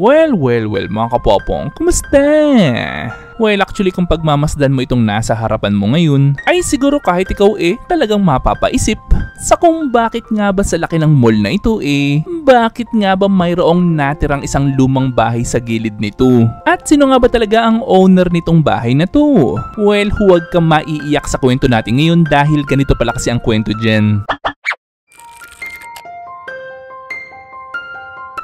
Well, well, well mga kapopong, kumusta? Well, actually kung pagmamasdan mo itong nasa harapan mo ngayon, ay siguro kahit ikaw eh talagang mapapaisip sa kung bakit nga ba sa laki ng mall na ito eh, bakit nga ba mayroong natirang isang lumang bahay sa gilid nito? At sino nga ba talaga ang owner nitong bahay na to? Well, huwag ka maiiyak sa kwento natin ngayon dahil ganito pala kasi ang kwento dyan.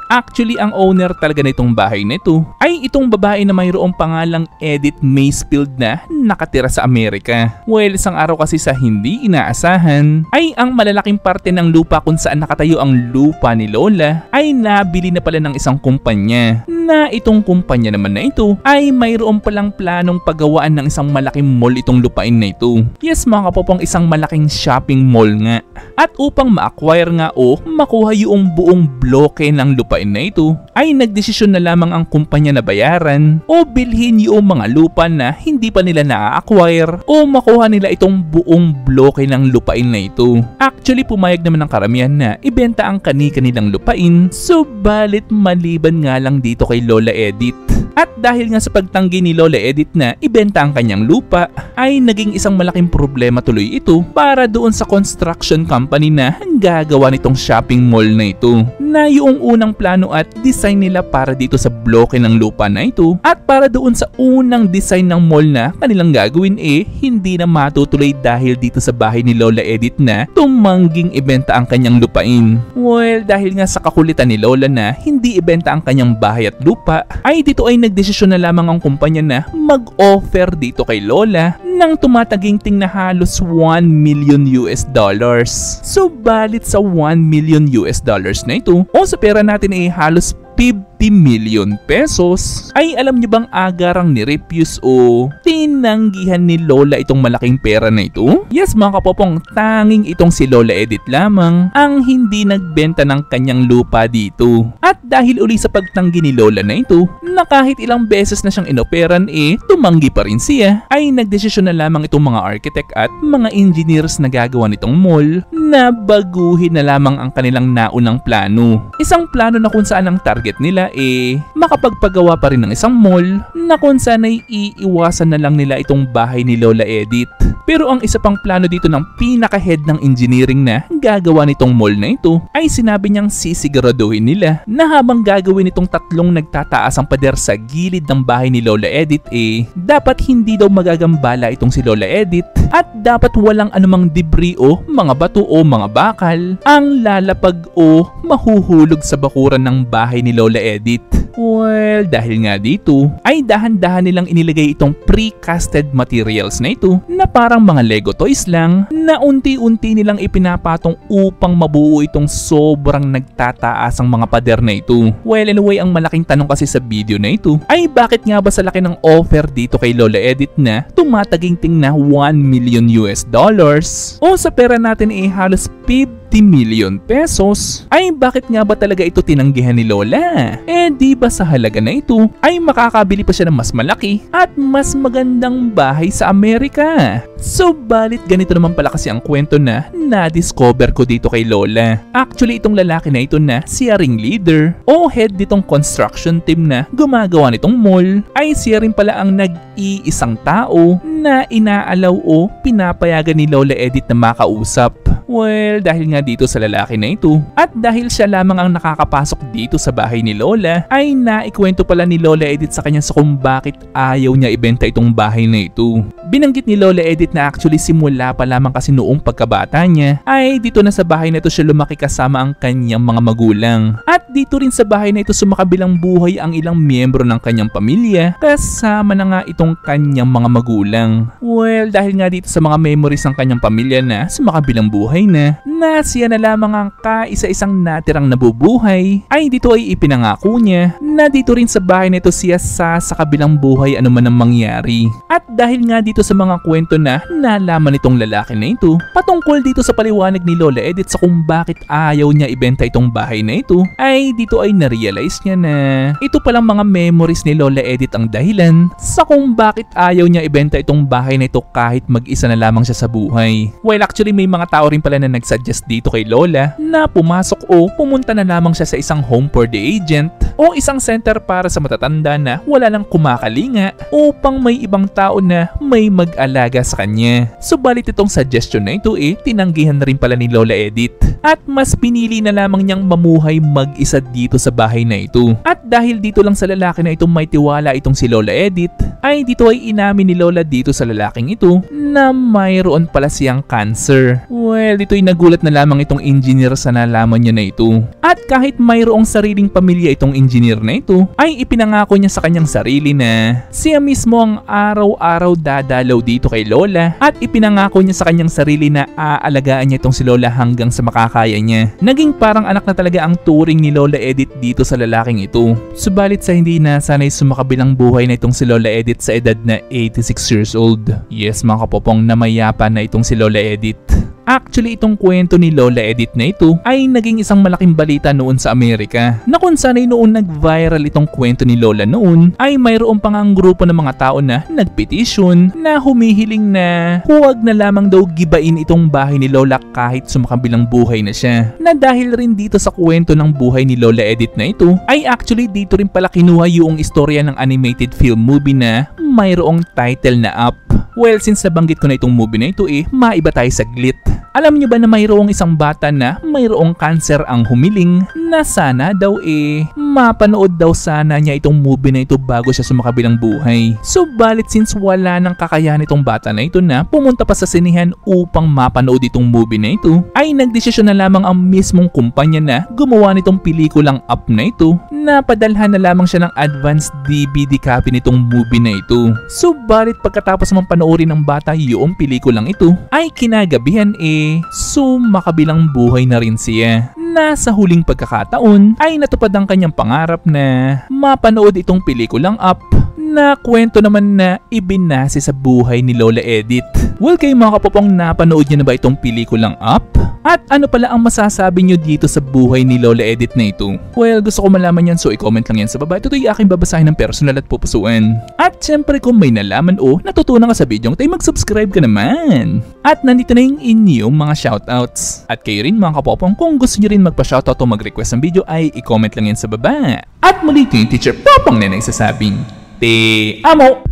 Actually, ang owner talaga nitong bahay nito ay itong babae na mayroong pangalang Edith Maysfield na nakatira sa Amerika. Well, isang araw kasi sa hindi inaasahan ay ang malalaking parte ng lupa kung saan nakatayo ang lupa ni Lola ay nabili na pala ng isang kumpanya na itong kumpanya naman na ito ay mayroon palang planong paggawaan ng isang malaking mall itong lupain na ito. Yes mga kapopong isang malaking shopping mall nga. At upang ma-acquire nga o makuha yung buong bloke ng lupain na ito ay nagdesisyon na lamang ang kumpanya na bayaran o bilhin yung mga lupa na hindi pa nila na-acquire o makuha nila itong buong bloke ng lupain na ito. Actually pumayag naman ng karamihan na ibenta ang kani-kanilang lupain subalit maliban nga lang dito kay kay Lola Edith. At dahil nga sa pagtanggi ni Lola Edith na ibenta ang kanyang lupa, ay naging isang malaking problema tuloy ito para doon sa construction company na gagawa nitong shopping mall na ito. Na yung unang plano at design nila para dito sa bloke ng lupa na ito at para doon sa unang design ng mall na kanilang gagawin eh hindi na matutuloy dahil dito sa bahay ni Lola Edith na tumangging ibenta ang kanyang lupain. Well, dahil nga sa kakulitan ni Lola na hindi ibenta ang kanyang bahay at lupa, ay dito ay nagdesisyon na lamang ang kumpanya na mag-offer dito kay Lola ng tumataginting na halos 1 million US dollars. Subalit sa 1 million US dollars na ito, o sa pera natin ay halos 50 million pesos ay alam niyo bang agarang ni Repius o tinanggihan ni Lola itong malaking pera na ito? Yes mga kapopong, tanging itong si Lola Edith lamang ang hindi nagbenta ng kanyang lupa dito. At dahil uli sa pagtanggi ni Lola na ito, na kahit ilang beses na siyang inoperan eh, tumanggi pa rin siya, ay nagdesisyon na lamang itong mga architect at mga engineers na gagawa nitong mall na baguhin na lamang ang kanilang naunang plano. Isang plano na kung saan ang target nila eh makapagpagawa pa rin ng isang mall na kung saan ay iiwasan na lang nila itong bahay ni Lola Edith. Pero ang isa pang plano dito ng pinaka-head ng engineering na gagawa nitong mall na ito ay sinabi niyang sisiguraduhin nila na habang gagawin itong tatlong nagtataas ang pader sa gilid ng bahay ni Lola Edith eh dapat hindi daw magagambala itong si Lola Edith at dapat walang anumang debris o mga bato o mga bakal ang lalapag o mahuhulog sa bakuran ng bahay ni Lola Edith. Well, dahil nga dito, ay dahan-dahan nilang inilagay itong pre-casted materials na ito na parang mga Lego toys lang na unti-unti nilang ipinapatong upang mabuo itong sobrang nagtataas ang mga pader na ito. Well, anyway, ang malaking tanong kasi sa video na ito ay bakit nga ba sa laki ng offer dito kay Lola Edit na tumataginting na 1 million US dollars o sa pera natin ay halos 50 million pesos, ay bakit nga ba talaga ito tinanggihan ni Lola? Eh di ba sa halaga na ito ay makakabili pa siya ng mas malaki at mas magandang bahay sa Amerika? Subalit ganito naman pala kasi ang kwento na na-discover ko dito kay Lola. Actually itong lalaki na ito na siya ring leader o head ditong construction team na gumagawa nitong mall ay siya rin pala ang nag-iisang tao na inaalaw o pinapayagan ni Lola Edith na makausap. Well, dahil nga dito sa lalaki na ito at dahil siya lamang ang nakakapasok dito sa bahay ni Lola ay naikwento pala ni Lola Edith sa kanya sa kung bakit ayaw niya ibenta itong bahay na ito. Binanggit ni Lola Edith na actually simula pa lamang kasi noong pagkabata niya ay dito na sa bahay na ito siya lumaki kasama ang kanyang mga magulang. At dito rin sa bahay na ito sumakabilang buhay ang ilang miyembro ng kanyang pamilya kasama na nga itong kanyang mga magulang. Well, dahil nga dito sa mga memories ng kanyang pamilya na sumakabilang buhay buhay na na siya na lamang ang kaisa-isang natirang nabubuhay ay dito ay ipinangako niya na dito rin sa bahay nito siya sa sa kabilang buhay ano man ang mangyari. At dahil nga dito sa mga kwento na nalaman nitong lalaki na ito patungkol dito sa paliwanag ni Lola Edith sa kung bakit ayaw niya ibenta itong bahay na ito ay dito ay narealize niya na ito palang mga memories ni Lola Edith ang dahilan sa kung bakit ayaw niya ibenta itong bahay na ito kahit mag-isa na lamang siya sa buhay. Well actually may mga tao rin pala na nagsusuggest dito kay Lola na pumasok o pumunta na lamang siya sa isang home for the agent o isang center para sa matatanda na wala lang kumakalinga upang may ibang tao na may mag-alaga sa kanya. Subalit itong suggestion na ito eh, tinanggihan na rin pala ni Lola Edith at mas pinili na lamang niyang mamuhay mag-isa dito sa bahay na ito. At dahil dito lang sa lalaki na itong may tiwala itong si Lola Edith, ay dito ay inamin ni Lola dito sa lalaking ito na mayroon pala siyang cancer. Well, dito ay nagulat na lamang itong engineer sa nalaman niya na ito. At kahit mayroong sariling pamilya itong engineer na ito, ay ipinangako niya sa kanyang sarili na siya mismo ang araw-araw dadalaw dito kay Lola at ipinangako niya sa kanyang sarili na aalagaan niya itong si Lola hanggang sa makakaya niya. Naging parang anak na talaga ang turing ni Lola Edith dito sa lalaking ito. Subalit sa hindi na sanay sumakabilang buhay na itong si Lola Edith sa edad na 86 years old. Yes mga kapopong namayapa na itong si Lola Edith. Actually, itong kwento ni Lola Edith na ito ay naging isang malaking balita noon sa Amerika na kung sanay noon nag-viral itong kwento ni Lola noon ay mayroon pang ang grupo ng mga tao na nagpetisyon na humihiling na huwag na lamang daw gibain itong bahay ni Lola kahit sumakabilang buhay na siya. Na dahil rin dito sa kwento ng buhay ni Lola Edith na ito ay actually dito rin pala kinuha yung istorya ng animated film movie na mayroong title na Up. Well, since nabanggit ko na itong movie na ito eh, maiba tayo saglit. Alam niyo ba na mayroong isang bata na mayroong cancer ang humiling na sana daw eh mapanood daw sana niya itong movie na ito bago siya sumakabilang buhay. Subalit since wala nang kakayahan itong bata na ito na pumunta pa sa sinihan upang mapanood itong movie na ito, ay nagdesisyon na lamang ang mismong kumpanya na gumawa nitong pelikulang up na ito na padalhan na lamang siya ng advanced DVD copy nitong movie na ito. Subalit pagkatapos mong panoorin ng bata yung pelikulang ito, ay kinagabihan eh sumakabilang buhay na rin siya. Na sa huling pagkakataon ay natupad ang kanyang pangarap na mapanood itong pelikulang Up na kwento naman na ibinase sa buhay ni Lola Edith. Well kayo mga kapopong napanood niyo na ba itong pelikulang Up? At ano pala ang masasabi nyo dito sa buhay ni Lola Edith na ito? Well, gusto ko malaman yan so i-comment lang yan sa baba. Ito yung aking babasahin ng personal at pupusuan. At syempre kung may nalaman o natutunan ka sa video tayo mag-subscribe ka naman. At nandito na yung inyong mga shoutouts. At kayo rin mga kapopong kung gusto nyo rin magpa-shoutout o mag-request ng video ay i-comment lang yan sa baba. At muli ko yung teacher Popong na nagsasabing, Te amo!